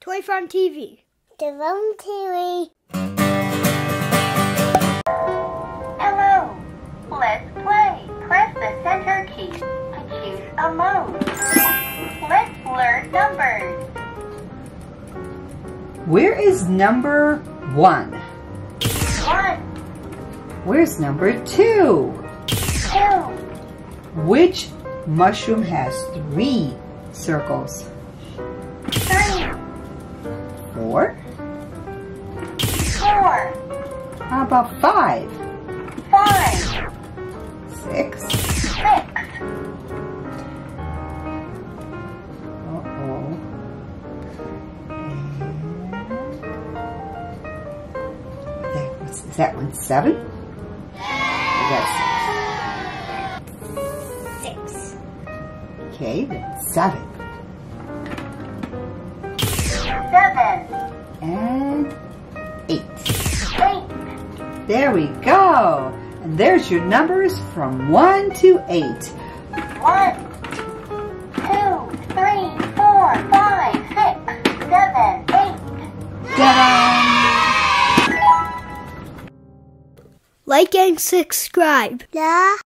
Toy Farm TV. The Farm TV. Hello. Let's play. Press the center key to choose a mode. Let's learn numbers. Where is number one? One, Where's number two? two, Which mushroom has three circles? Four? four, How about five? five, Six? six, Uh-oh. Is that one seven? That's Six. six. Okay, then seven. Seven, And eight. eight. There we go. And there's your numbers from one to eight. One, two, three, four, five, six, seven, eight. Ta-da! Like and subscribe. La.